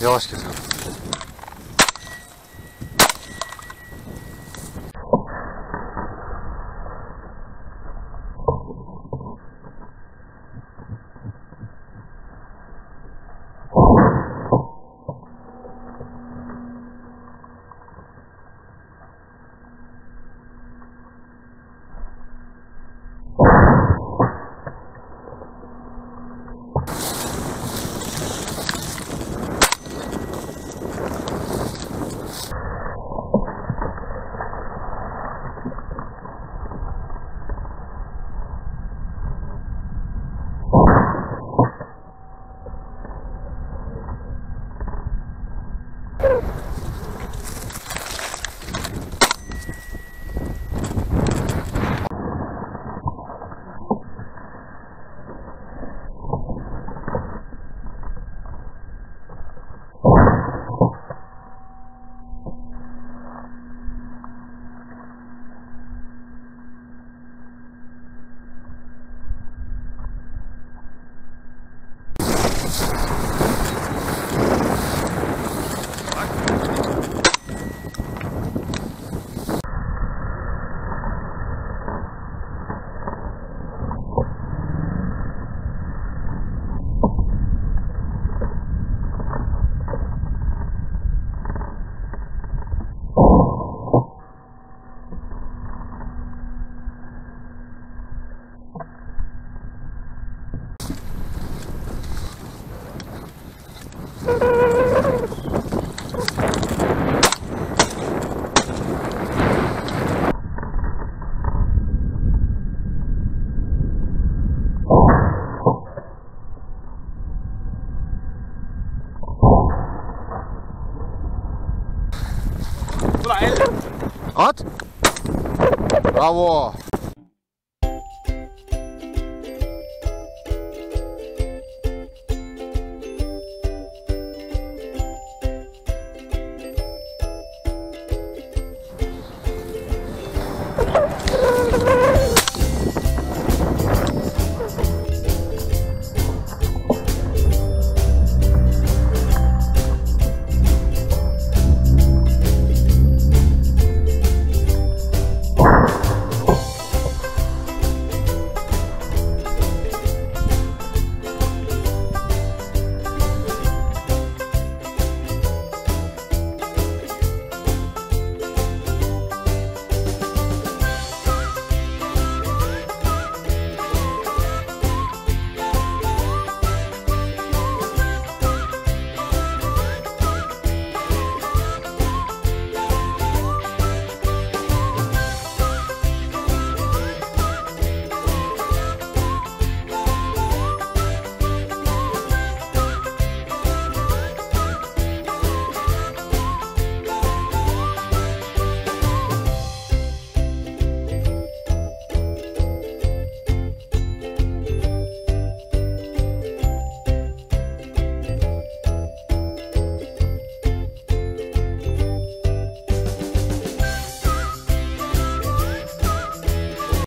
よし消せす At. Bravo.